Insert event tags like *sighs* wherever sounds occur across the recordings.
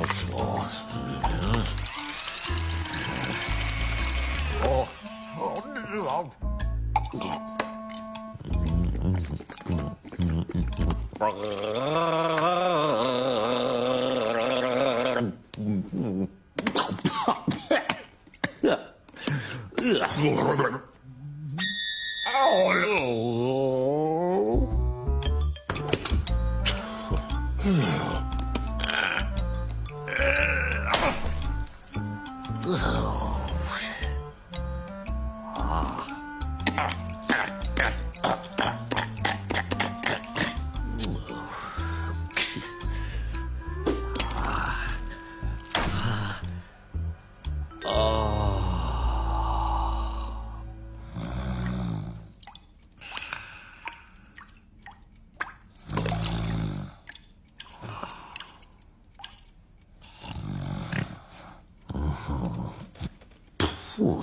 없어. 어, 언니가. 음, 음, 음, 음, 음, 음. Oh.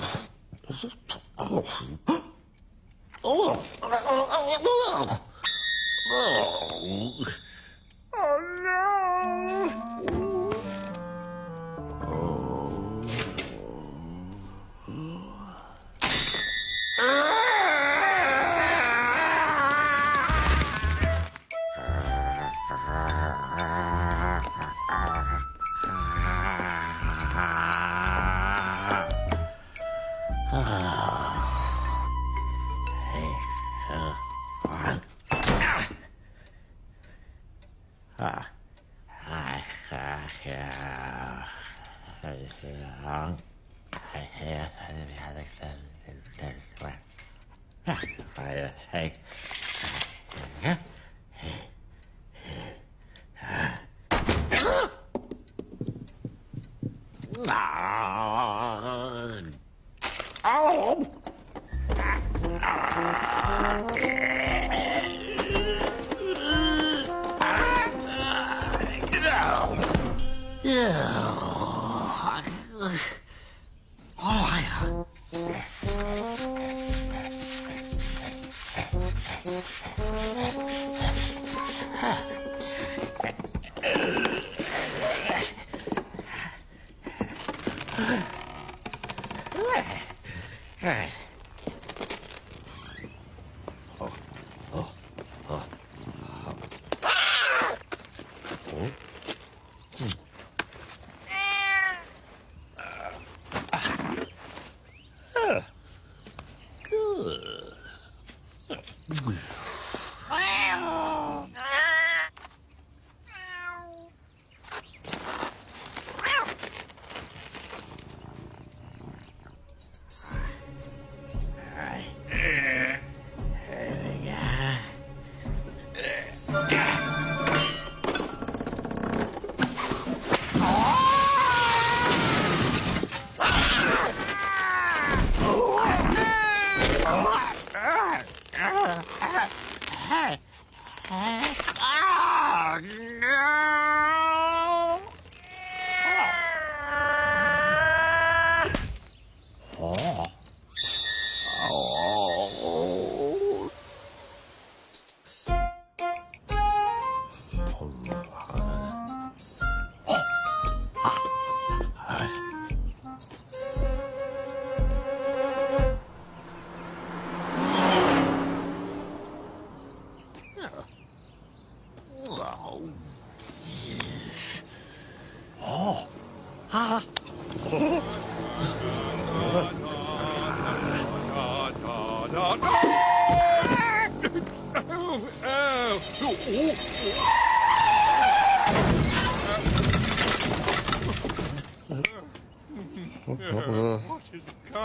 Yeah.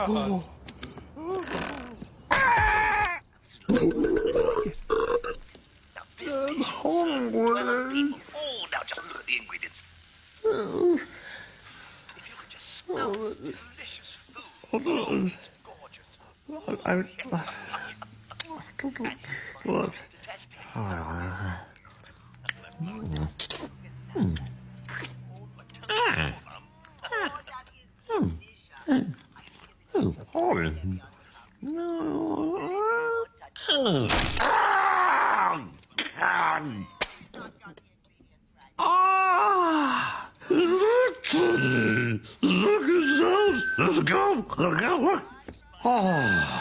Oh. Ah! Look look at those! Let's go! Let's go! Oh.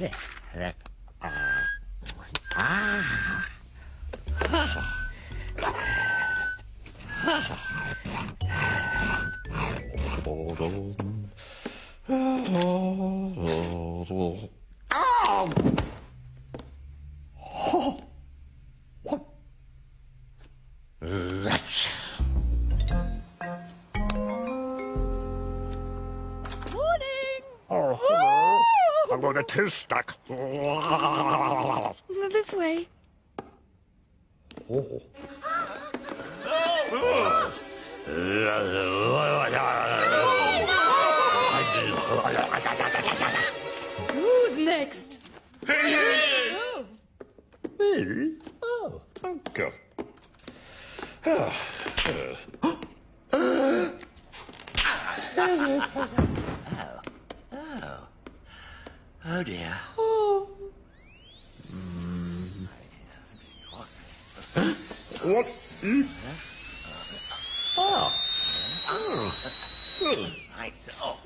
Morning! Hello. I'm going to taste stack. This way. Oh. Who's next? Oh, Me? Oh, you. *laughs* Oh dear. What? Right. Oh,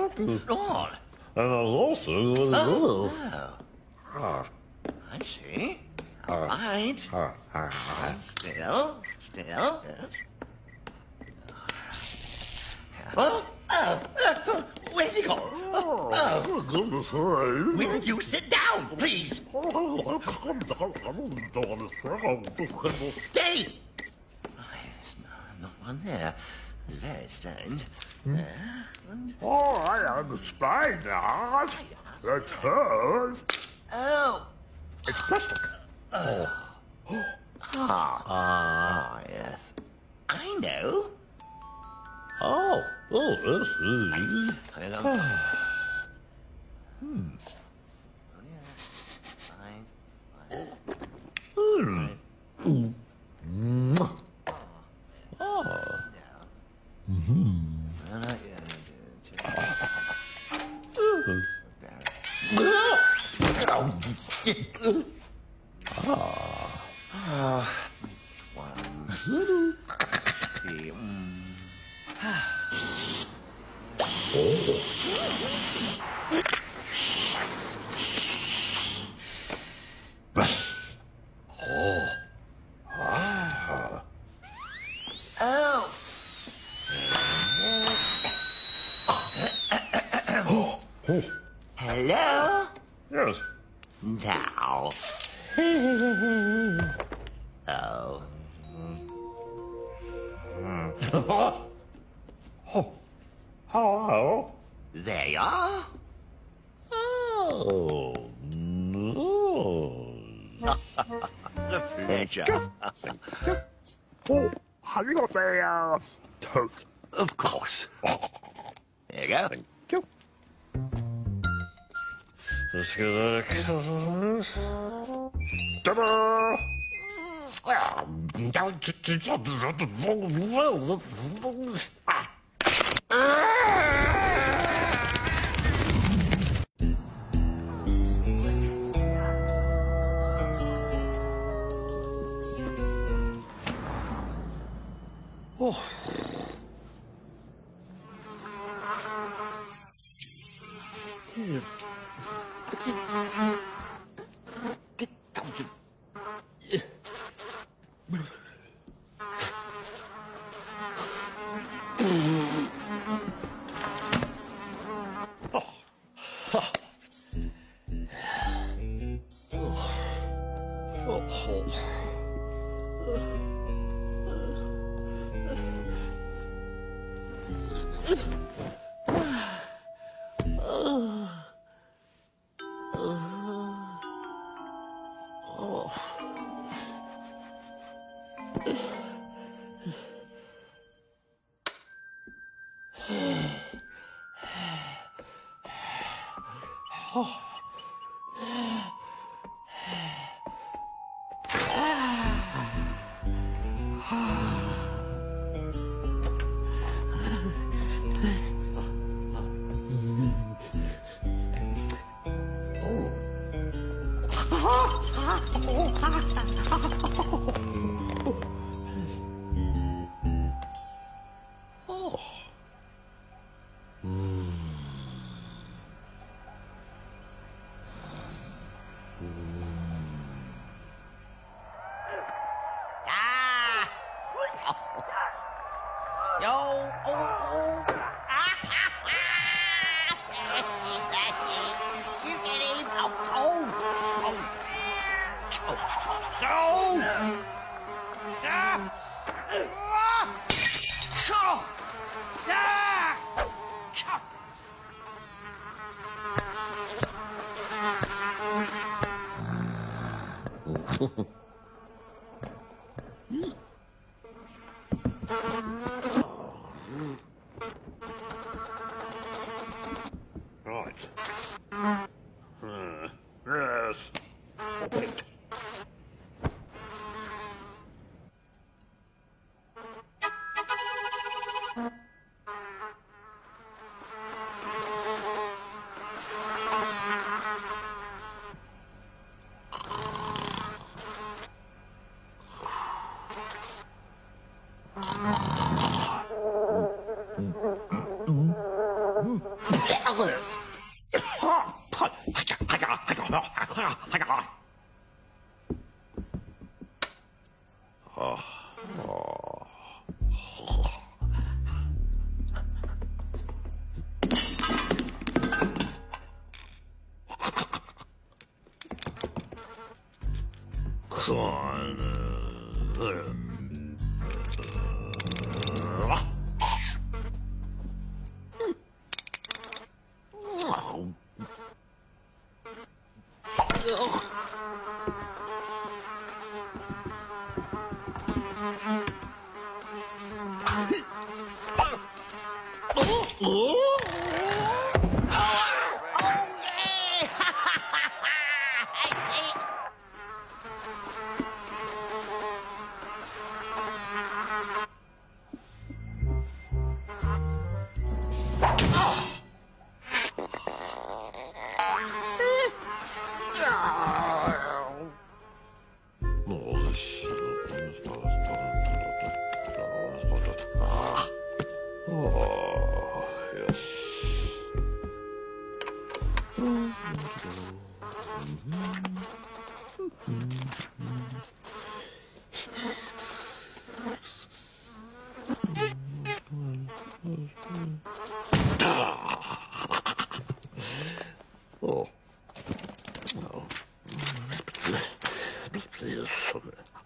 Lord. And there's also Oh, Ah, I see. Uh. All right. ah, ah. Still, still, yes. Oh, oh, oh, where's he gone? Oh, oh, goodness will you sit down, please? Oh, calm down. I'm doing this wrong. Stay! Oh, there's no, not one there. It's very strange. There, and, Oh, I understand now. It's her. oh, It's plastic. Oh, ah, yes. I know. Oh, oh, this is. *sighs* Hmm. *laughs* oh, hello. There you are. Oh, no. *laughs* the pleasure. oh, have you got the uh, toast? Of course. There you go. Thank you. Let's get that. Ta-da! Ah! 啊哦哈哈哈哈哈哈哈 Republic. Oh! oh.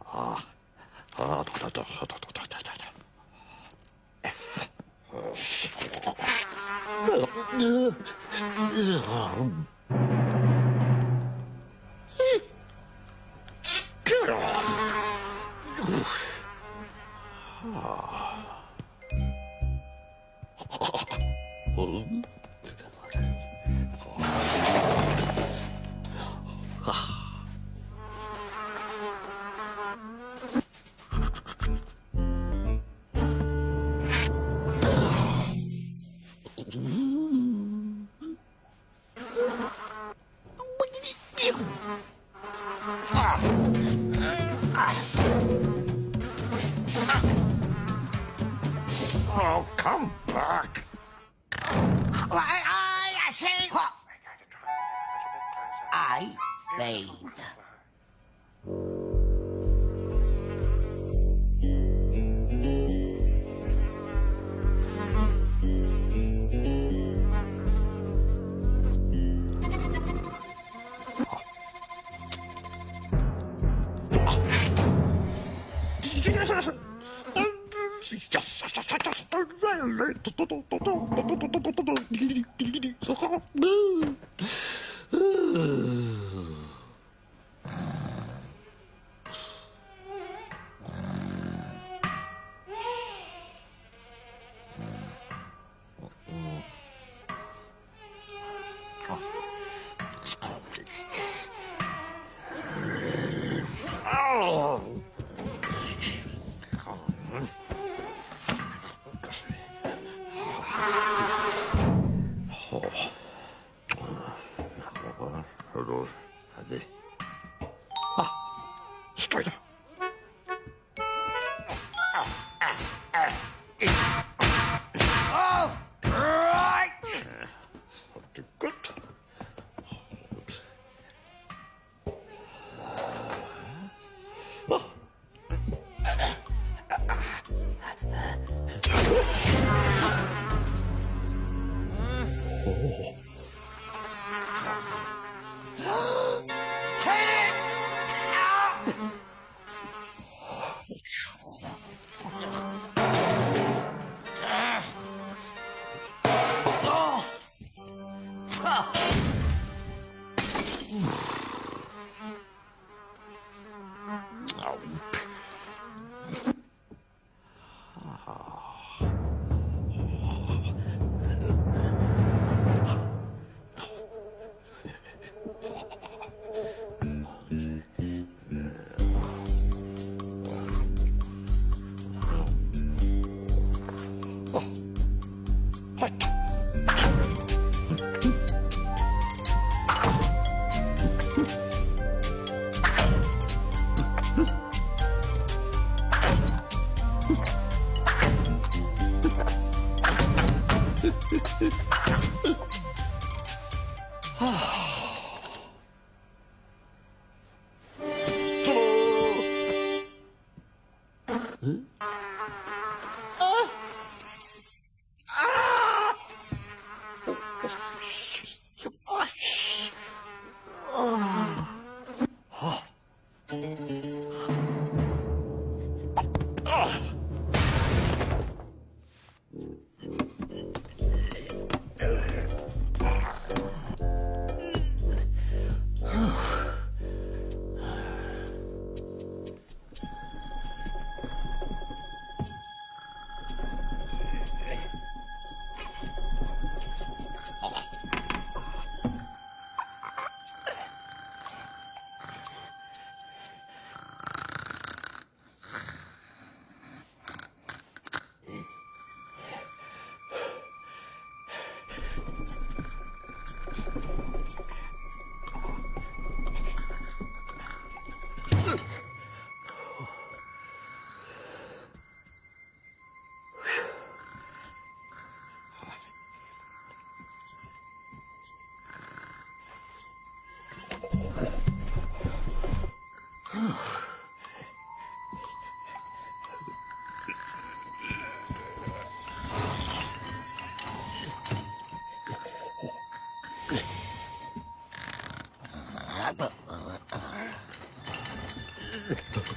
ああ、ああ、だだだだ。White Bane. *laughs* う 하루 하지. 아, 네. 아 시끄러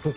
うっ!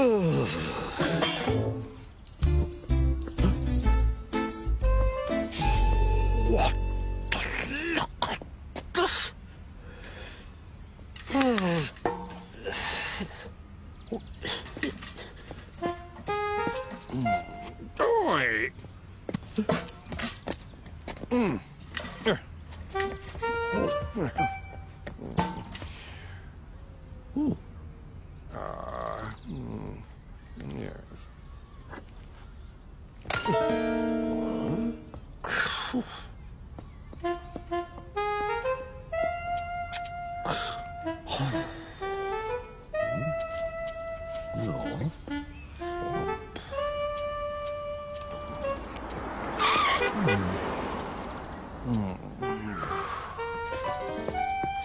What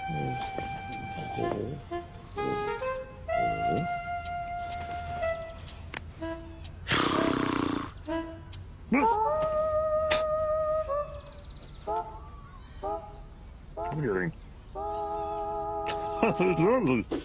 What are you doing? *laughs*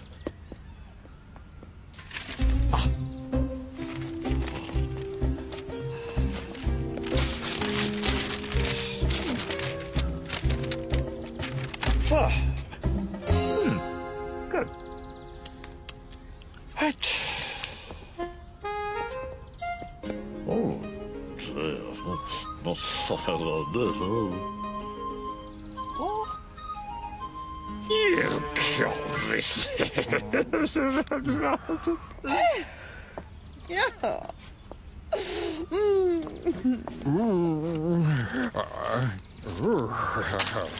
Oh.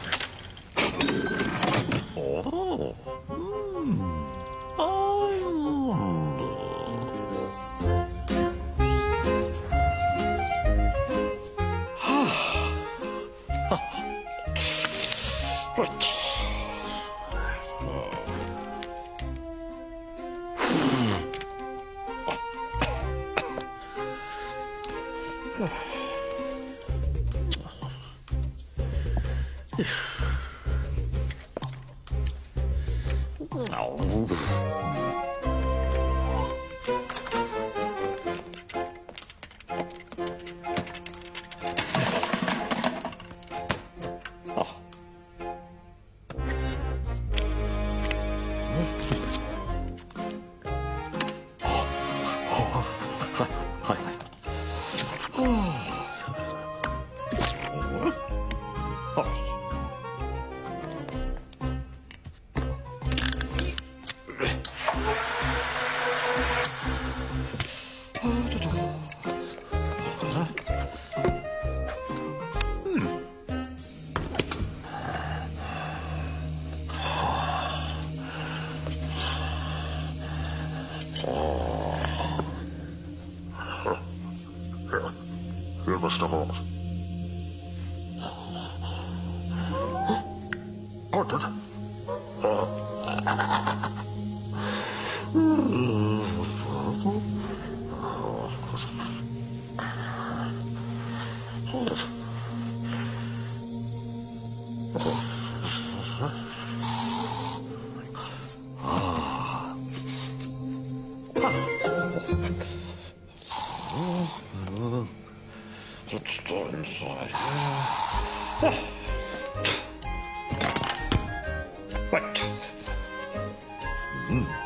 Mm.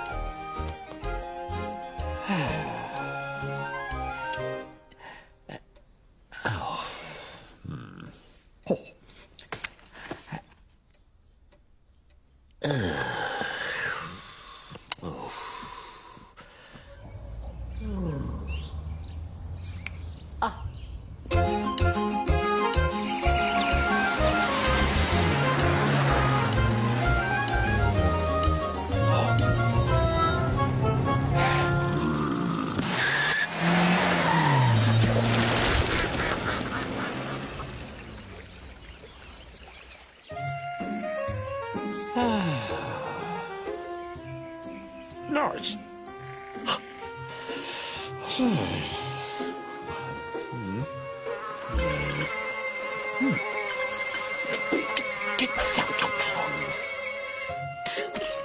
Thanks.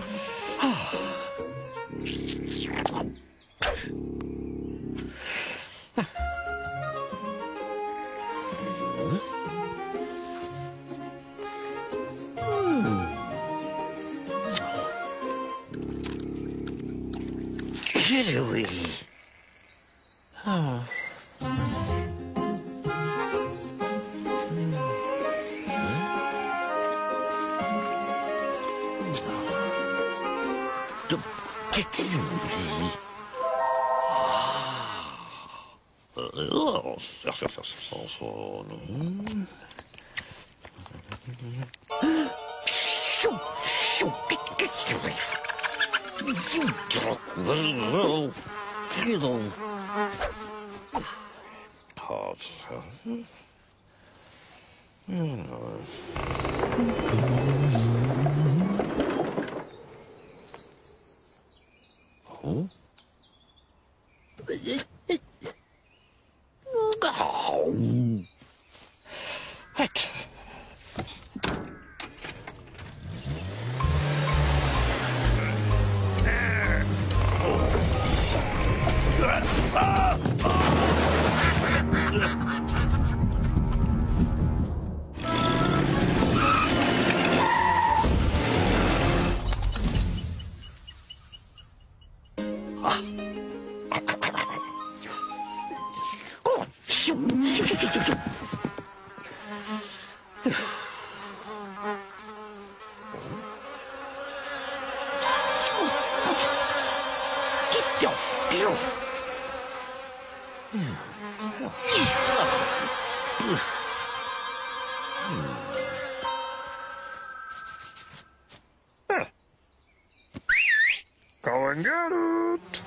one got it.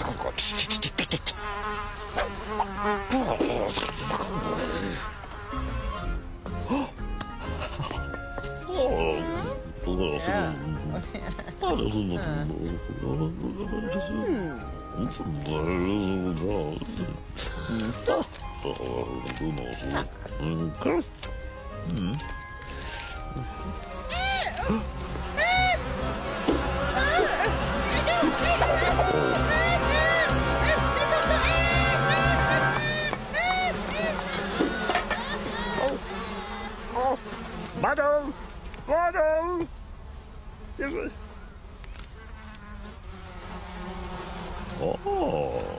oh Gott. *laughs* *laughs* Oh. Yeah. Madam! Madam! Oh. Oh.